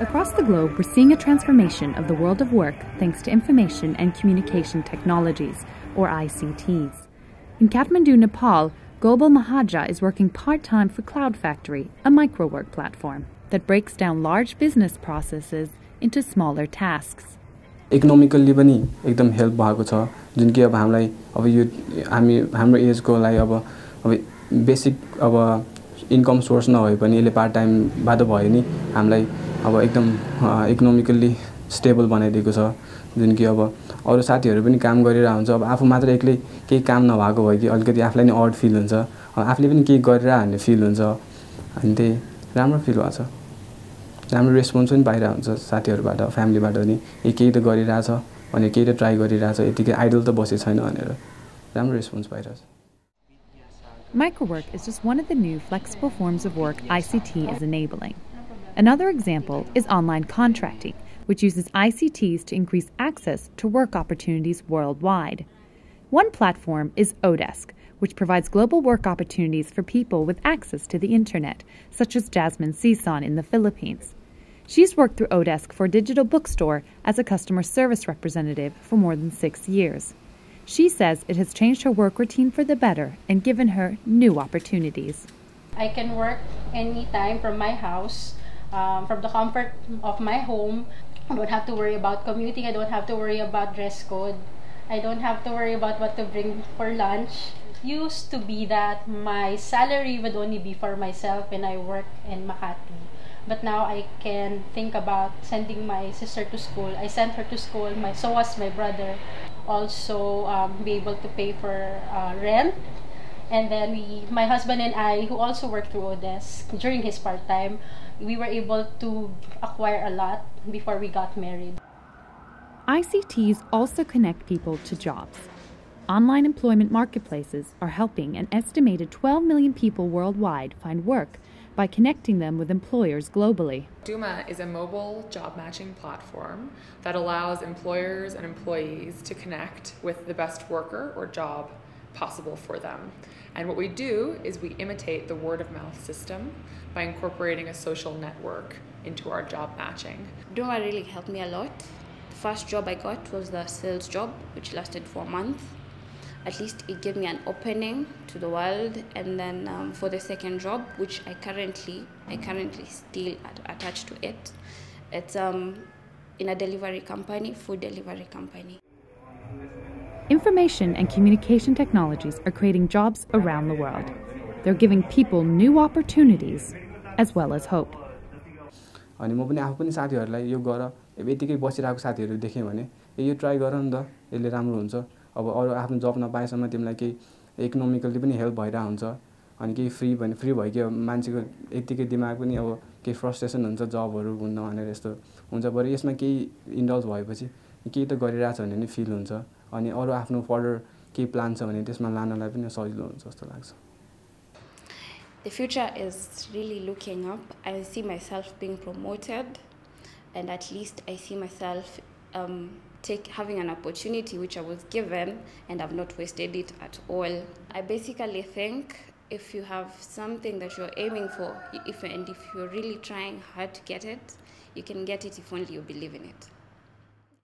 Across the globe, we're seeing a transformation of the world of work thanks to information and communication technologies, or ICTs. In Kathmandu, Nepal, Gobal Mahaja is working part time for Cloud Factory, a microwork platform that breaks down large business processes into smaller tasks. Economically पनि एकदम help भएको छ जुन कि अब हामीलाई अब यो हामी हाम्रो एजकोलाई अब अब बेसिक अब इन्कम सोर्स नभए पनि यसले पार्ट टाइमबाट भयो नि हामीलाई अब एकदम इकोनोमिकल्ली स्टेबल बनाइदिएको छ। जुन कि अब अरू साथीहरू पनि काम गरिरहेको हुन्छ। अब आफू मात्र एक्लै केही काम नभएको भयो कि अलिकति आफूलाई नै अड फिल हुन्छ। आफूले पनि केही गरिरह भन्ने फिल हुन्छ। अनि त्यही राम्रो फिल भएको छ। राम्रो रेस्पोन्स पनि पाइरहेको हुन्छ साथीहरूबाट फ्यामिलीबाट पनि। ए केही त गरिरहेछ भने केही त ट्राई गरिरहेछ यतिकै आइडल त बसेको छैन भनेर राम्रो रेस्पोन्स पाइरहेछ। Microwork is just one of the new flexible forms of work ICT is enabling. Another example is online contracting, which uses ICTs to increase access to work opportunities worldwide. One platform is Odesk, which provides global work opportunities for people with access to the internet, such as Jasmine Sison in the Philippines. She's worked through Odesk for a digital bookstore as a customer service representative for more than six years. She says it has changed her work routine for the better and given her new opportunities. I can work anytime from my house, um, from the comfort of my home. I don't have to worry about commuting. I don't have to worry about dress code. I don't have to worry about what to bring for lunch. Used to be that my salary would only be for myself when I work in Makati. But now I can think about sending my sister to school. I sent her to school. My so was my brother also um, be able to pay for uh, rent. And then we, my husband and I, who also worked through Odesk during his part time, we were able to acquire a lot before we got married. ICTs also connect people to jobs. Online employment marketplaces are helping an estimated 12 million people worldwide find work by connecting them with employers globally. Duma is a mobile job matching platform that allows employers and employees to connect with the best worker or job possible for them. And what we do is we imitate the word of mouth system by incorporating a social network into our job matching. Duma really helped me a lot. The first job I got was the sales job, which lasted for a month at least it gave me an opening to the world and then um, for the second job which i currently i currently still attached to it it's um, in a delivery company food delivery company information and communication technologies are creating jobs around the world they're giving people new opportunities as well as hope अनि म पनि आफू पनि साथीहरूलाई यो गर यतिकै बसिरहेको साथीहरू देखेँ भने यो ट्राई गर नि त यसले राम्रो हुन्छ अब अरू आफ्नो जब नपाएसम्म तिमीलाई केही इकोनोमिकल्ली पनि हेल्प भइरहेको हुन्छ अनि केही फ्री भने फ्री भइकयो मान्छेको यत्तिकै दिमाग पनि अब केही फ्रस्ट्रेसन हुन्छ जबहरू हुन्न भनेर यस्तो हुन्छ बरु यसमा केही इन्डल्भ भएपछि केही त गरिरहेछ भन्ने पनि फिल हुन्छ अनि अरू आफ्नो फर्दर केही प्लान छ भने त्यसमा लानलाई पनि सजिलो हुन्छ जस्तो लाग्छ The future is really looking up. I see myself being promoted, and at least I see myself um, take having an opportunity which I was given and I've not wasted it at all. I basically think if you have something that you're aiming for, if and if you're really trying hard to get it, you can get it if only you believe in it.